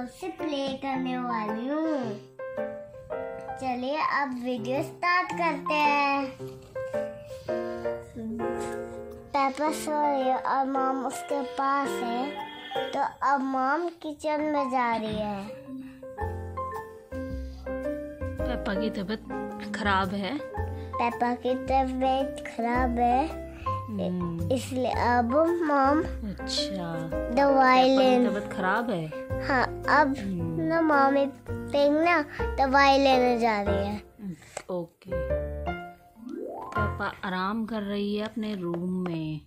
आपसे प्ले करने वाली हूँ। चलिए अब वीडियो स्टार्ट करते हैं। पापा सो रही है और मॉम उसके पास है। तो अब मॉम किचन में जा रही है। पापा की तबीयत खराब है। पापा की तबीयत खराब है। हम्म, इसलिए अब मॉम अच्छा। दवाई लेने तबीयत खराब है? हाँ अब हम्म, ना मॉमी पिंग ना दवाई लेने जा रही है। ओके। पापा आराम कर रही है अपने रूम में।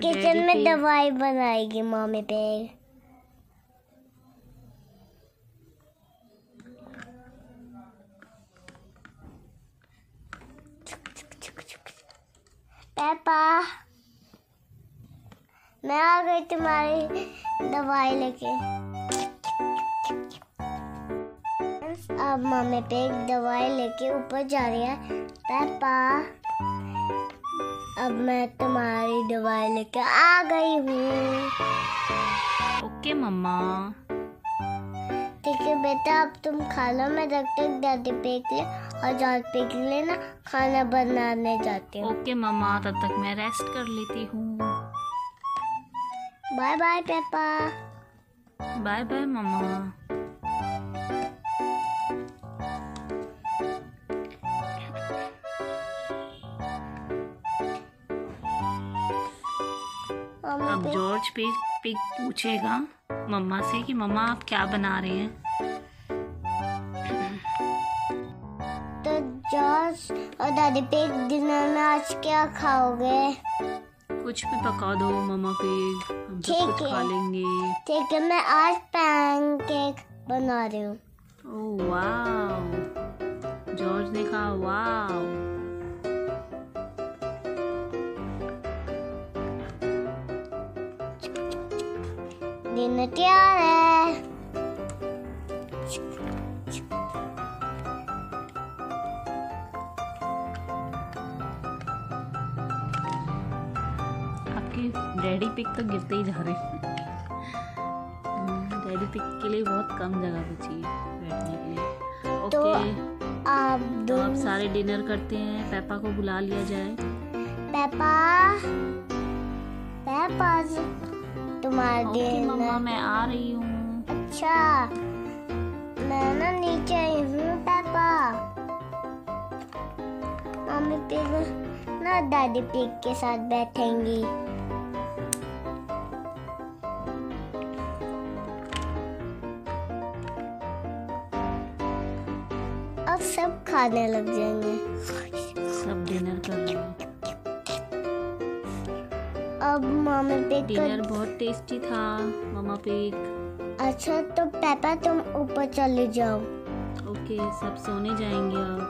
किचन में दवाई बनाएगी मम्मी पे पापा। मैं आ गई तुम्हारी दवाई लेके। अब मम्मी पे एक दवाई लेके ऊपर जा रही है। पापा अब मैं तुम्हारी दवाई लेके आ गई हूँ। Okay mama. ठीक है बेटा अब तुम खा लो। मैं जब तक दादी पेक ले और जॉर्ज पेक ले ना खाना बनाने जाती हूँ। ओके मम्मा तब तक मैं रेस्ट कर लेती हूँ। Bye bye papa bye bye mama अब जॉर्ज पिग पिग पूछेगा मम्मा से कि मम्मा आप क्या बना रहे हैं? तो जॉर्ज और दादी पेक डिनर में आज क्या खाओगे? कुछ भी पका दो मम्मा पिग हम सब कुछ खा लेंगे। ठीक है मैं आज पैनकेक बना रही हूँ। ओह वाव जॉर्ज ने कहा वाव डिनर तैयार है। डैडी पिक तो गिरते ही जा रहे हैं। हम्म, डैडी पिक के लिए बहुत कम जगह बची है बैठने के लिए। तो ओके आप तो दो अब सारे डिनर करते हैं पापा को बुला लिया जाए। पापा पापा तुम्हारा ओके मम्मा मैं आ रही हूँ। अच्छा मैं ना नीचे आई हूँ पापा। मम्मी पिग ना दादी पिग के साथ बैठेंगी। अब सब खाने लग जाएँगे। सब डिनर कर रहे हैं। अब मम्मी पिग डिनर बहुत टेस्टी था मम्मा पिक अच्छा तो पापा तुम ऊपर चले जाओ। ओके सब सोने जाएँगे अब।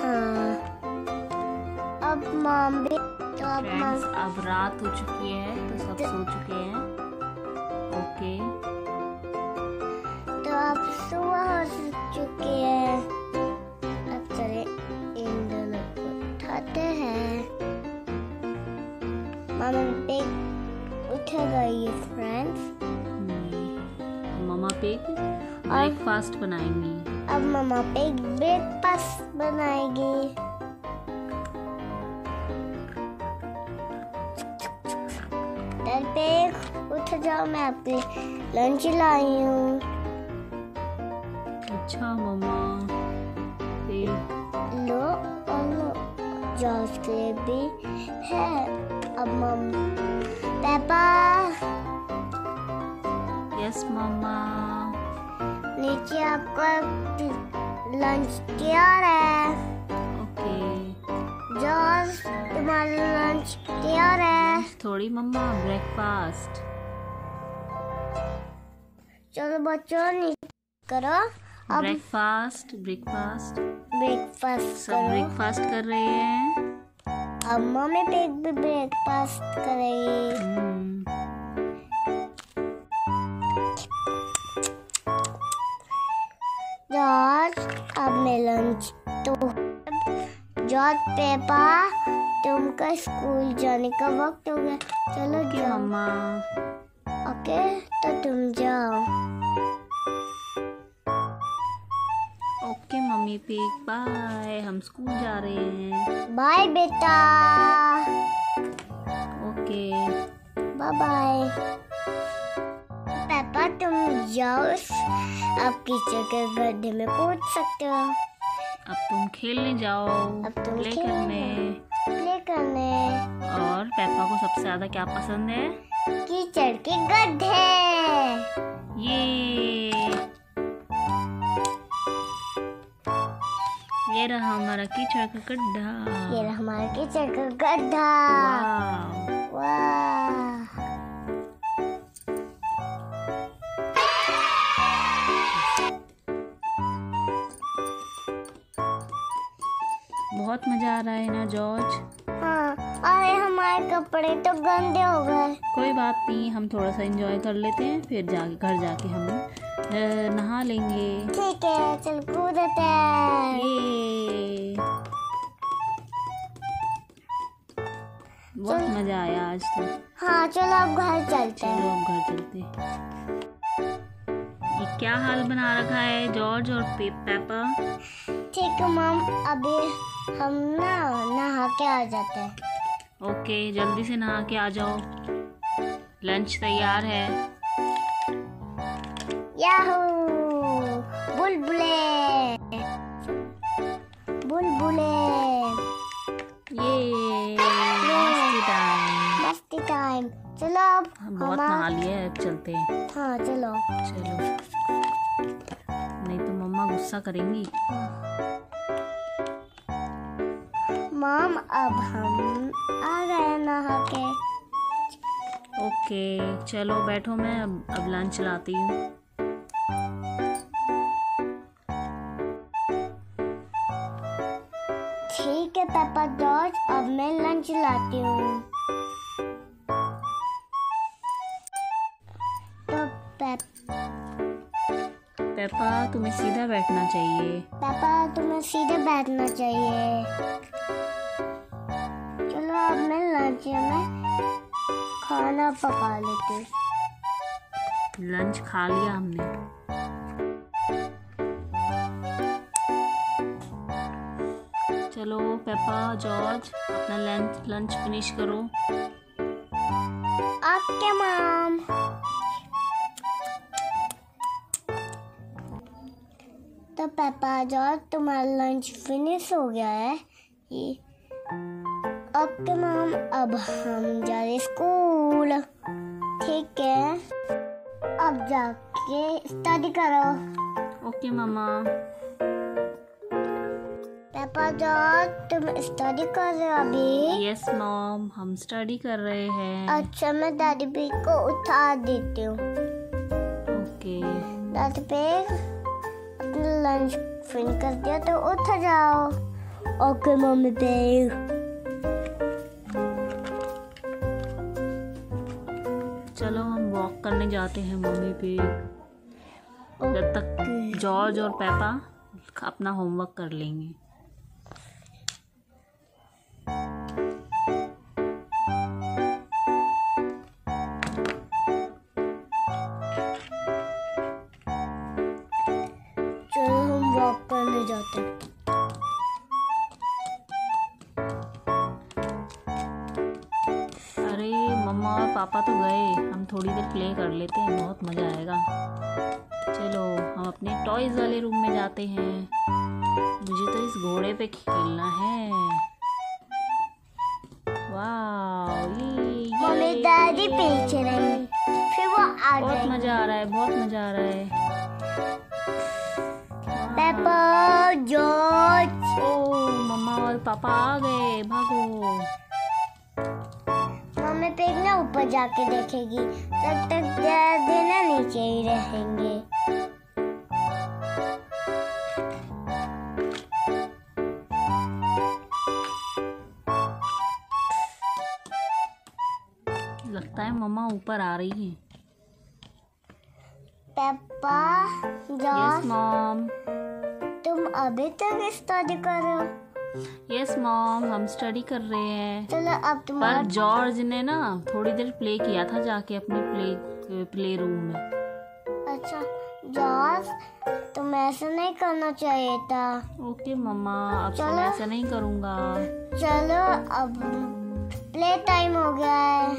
हाँ। अब मॉम तो अब फ्रेंड्स अब रात हो चुकी है तो सब सो चुके हैं। ओके तो अब सुबह हो चुकी है। मामा पे उठ गई फ्रेंड्स मम्मा पिग ब्रेकफास्ट बनाएँगी अब मामा पे ब्रेकफास्ट बनाएगी डर पे उठ जाओ मैं आपके लंच लाई हूँ अच्छा मम्मा लो और लो जॉर्ज के लिए भी है अब मम पापा। यस मम्मा नीचे आपका लंच तैयार है। ओके जॉर्ज तुम्हारा लंच तैयार है। थोड़ी मम्मा ब्रेकफास्ट चलो बच्चों नीचे करो। अब ब्रेकफास्ट ब्रेकफास्ट ब्रेकफास्ट सब ब्रेकफास्ट कर रहे हैं। अब मम्मी पे भी ब्रेकफास्ट करेगी। जॉर्ज अब मैं लंच तो जॉर्ज पेपा तुमका स्कूल जाने का वक्त हो गया। चलो जाओ। मम्मा ओके तो तुम जाओ। Okay mummy pig bye. हम स्कूल जा रहे हैं। बाय बेटा। ओके। बाय बाय पापा तुम जाओ आप कीचड़ के गड्ढे में कूद सकते हो। अब तुम खेलने जाओ। अब तुम प्ले करने। प्ले करने। और पापा को सबसे ज़्यादा क्या पसंद है? कीचड़ के गड्ढे। ये। ये रहा हमारा कीचड़ का गड्ढा। ये रहा हमारा कीचड़ का गड्ढा। बहुत मज़ा आ रहा है ना जॉर्ज? हाँ अरे हमारे कपड़े तो गंदे हो गए। कोई बात नहीं हम थोड़ा सा एंजॉय कर लेते हैं फिर जाके घर जाके हम नहा लेंगे। ठीक है चल कूदते हैं। बहुत मज़ा आया आज तो। हाँ चलो अब घर चलते चलो हैं अब घर चलते हैं। ये क्या हाल बना रखा है जॉर्ज और पे, पेपा ठीक है मम अभी हम ना नहा के आ जाते हैं। ओके जल्दी से नहा के आ जाओ। लंच तैयार है। याहू बुलबुले। बुलबुले। चलो अब बहुत नहा है अब चलते हैं। हाँ चलो। चलो। नहीं तो मम्मा गुस्सा करेंगी। मम अब हम आ गए नहा के। ओके चलो बैठो मैं अब अब लंच लाती हूँ। ठीक है पापा जॉर्ज अब मैं लंच लाती हूँ। पेपा तुम्हें सीधा बैठना चाहिए। पापा तुम्हें सीधे बैठना चाहिए। चलो अब मैं लंच में खाना पका लेती लंच खा लिया हमने। चलो पेपा जॉर्ज अपना लंच लंच फिनिश करो। आपके माम तो पापा जॉर्ज तुम्हारा लंच फिनिश हो गया है। ये। अब तो माम अब हम जा रहे स्कूल ठीक है। अब जाके स्टडी करो। ओके मामा पापा जॉर्ज तुम स्टडी कर रहे हो अभी? यस मॉम हम स्टडी कर रहे हैं। अच्छा मैं दादी भी को उठा देती हूँ। ओके दादी पे अपना लंच फिन कर दिया तो उठ जाओ। ओके मम्मी पे चलो हम वॉक करने जाते हैं मम्मी पे। जब तक जॉर्ज और पेपा अपना होमवर्क कर लेंगे। पापा तो गए। हम थोड़ी देर प्ले कर लेते हैं बहुत मज़ा आएगा। चलो हम अपने टॉयज वाले रूम में जाते हैं। मुझे तो इस घोड़े पे खेलना है। दादी पीछे रहेंगी फिर वो आ बहुत मज़ा आ रहा है बहुत मज़ा आ रहा है। पापा जॉर्ज ओ मम्मा और पापा आ गए भागो। मम्मी पे ना ऊपर जाके देखेगी तब तक दादी ना नीचे ही रहेंगे। लगता है मम्मा ऊपर आ रही है। पापा जॉर्ज मॉम तुम अभी तक स्टडी कर। यस मॉम हम स्टडी कर रहे हैं। चलो अब पर जॉर्ज ने ना थोड़ी देर प्ले किया था जाके अपने प्ले प्ले रूम में। अच्छा जॉर्ज तुम ऐसा नहीं करना चाहिए था। ओके मम्मा अब से चलो। मैं ऐसा नहीं करूँगा। चलो अब प्ले टाइम हो गया है।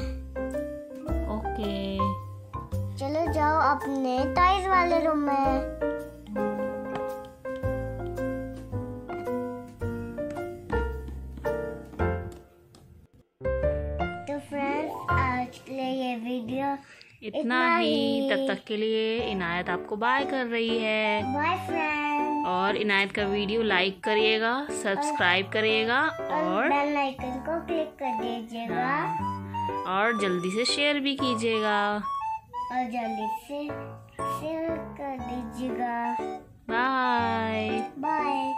ओके चलो जाओ अपने टाइज वाले रूम में। इतना ही। तब तक के लिए इनायत आपको बाय कर रही है। बाय फ्रेंड और इनायत का वीडियो लाइक करिएगा सब्सक्राइब करिएगा और और बेल आइकन को क्लिक कर दीजिएगा। और जल्दी से शेयर भी कीजिएगा। और जल्दी से शेयर कर दीजिएगा। Bye bye